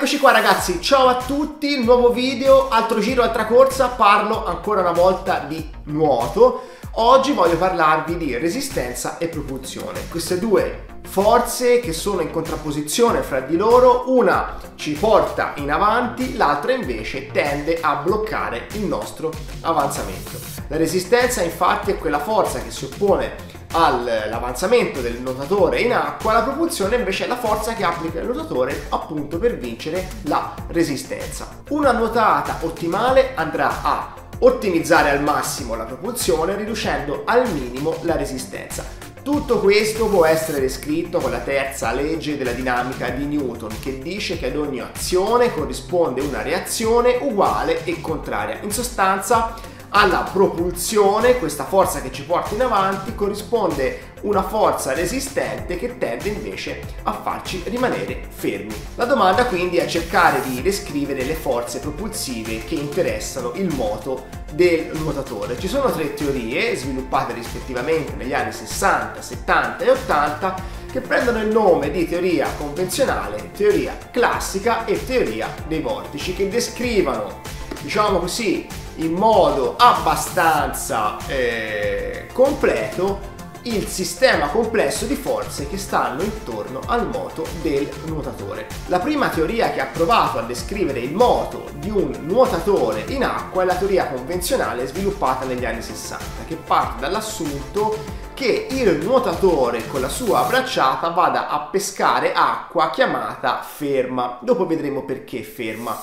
Eccoci qua ragazzi, ciao a tutti, nuovo video, altro giro, altra corsa, parlo ancora una volta di nuoto. Oggi voglio parlarvi di resistenza e propulsione, queste due forze che sono in contrapposizione fra di loro, una ci porta in avanti, l'altra invece tende a bloccare il nostro avanzamento. La resistenza infatti è quella forza che si oppone all'avanzamento del nuotatore in acqua, la propulsione invece è la forza che applica il nuotatore appunto per vincere la resistenza. Una nuotata ottimale andrà a ottimizzare al massimo la propulsione riducendo al minimo la resistenza. Tutto questo può essere descritto con la terza legge della dinamica di Newton che dice che ad ogni azione corrisponde una reazione uguale e contraria. In sostanza alla propulsione, questa forza che ci porta in avanti, corrisponde una forza resistente che tende invece a farci rimanere fermi. La domanda quindi è cercare di descrivere le forze propulsive che interessano il moto del nuotatore. Ci sono tre teorie sviluppate rispettivamente negli anni 60, 70 e 80 che prendono il nome di teoria convenzionale, teoria classica e teoria dei vortici che descrivono, diciamo così, in modo abbastanza eh, completo il sistema complesso di forze che stanno intorno al moto del nuotatore. La prima teoria che ha provato a descrivere il moto di un nuotatore in acqua è la teoria convenzionale sviluppata negli anni 60, che parte dall'assunto che il nuotatore con la sua bracciata vada a pescare acqua chiamata ferma. Dopo vedremo perché ferma.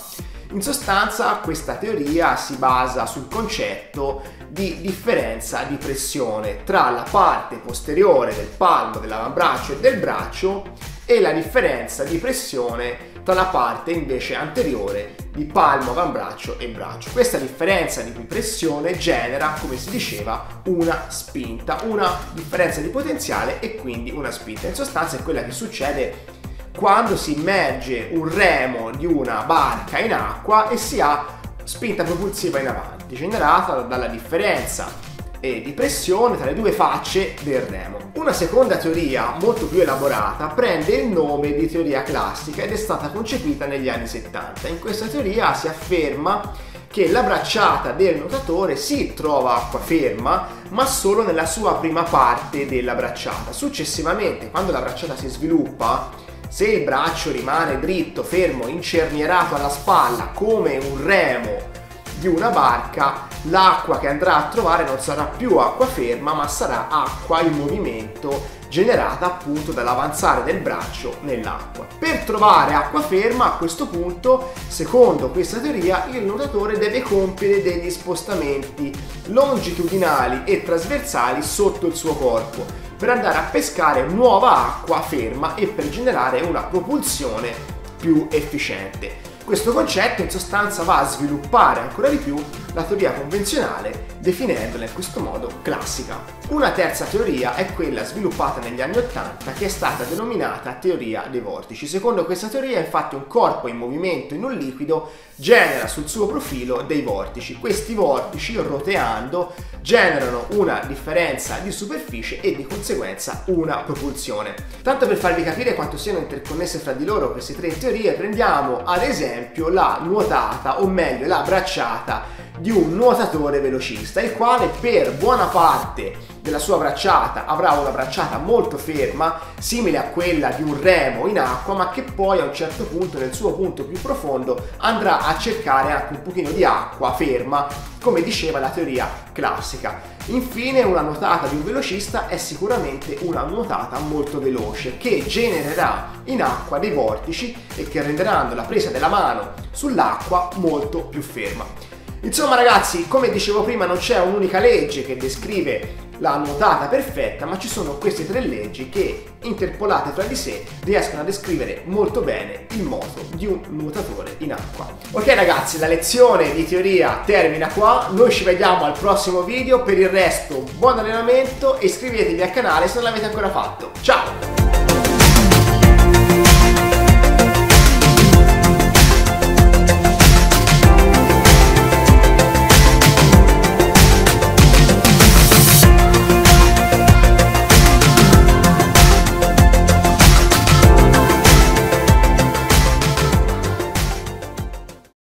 In sostanza questa teoria si basa sul concetto di differenza di pressione tra la parte posteriore del palmo dell'avambraccio e del braccio e la differenza di pressione tra la parte invece anteriore di palmo, avambraccio e braccio. Questa differenza di pressione genera, come si diceva, una spinta, una differenza di potenziale e quindi una spinta. In sostanza è quella che succede quando si immerge un remo di una barca in acqua e si ha spinta propulsiva in avanti, generata dalla differenza di pressione tra le due facce del remo. Una seconda teoria, molto più elaborata, prende il nome di teoria classica ed è stata concepita negli anni 70. In questa teoria si afferma che la bracciata del nuotatore si trova acqua ferma, ma solo nella sua prima parte della bracciata. Successivamente, quando la bracciata si sviluppa, se il braccio rimane dritto, fermo, incernierato alla spalla come un remo di una barca, l'acqua che andrà a trovare non sarà più acqua ferma, ma sarà acqua in movimento generata appunto dall'avanzare del braccio nell'acqua. Per trovare acqua ferma a questo punto, secondo questa teoria, il nuotatore deve compiere degli spostamenti longitudinali e trasversali sotto il suo corpo per andare a pescare nuova acqua ferma e per generare una propulsione più efficiente. Questo concetto in sostanza va a sviluppare ancora di più la teoria convenzionale definendola in questo modo classica. Una terza teoria è quella sviluppata negli anni Ottanta che è stata denominata teoria dei vortici. Secondo questa teoria infatti un corpo in movimento in un liquido genera sul suo profilo dei vortici. Questi vortici roteando generano una differenza di superficie e di conseguenza una propulsione. Tanto per farvi capire quanto siano interconnesse fra di loro queste tre teorie, prendiamo ad esempio la nuotata, o meglio la bracciata di un nuotatore velocista, il quale per buona parte della sua bracciata avrà una bracciata molto ferma, simile a quella di un remo in acqua, ma che poi a un certo punto, nel suo punto più profondo, andrà a cercare anche un pochino di acqua ferma, come diceva la teoria classica. Infine una nuotata di un velocista è sicuramente una nuotata molto veloce che genererà in acqua dei vortici e che renderanno la presa della mano sull'acqua molto più ferma. Insomma ragazzi, come dicevo prima, non c'è un'unica legge che descrive la nuotata perfetta, ma ci sono queste tre leggi che, interpolate fra di sé, riescono a descrivere molto bene il moto di un nuotatore in acqua. Ok ragazzi, la lezione di teoria termina qua, noi ci vediamo al prossimo video, per il resto buon allenamento e iscrivetevi al canale se non l'avete ancora fatto. Ciao!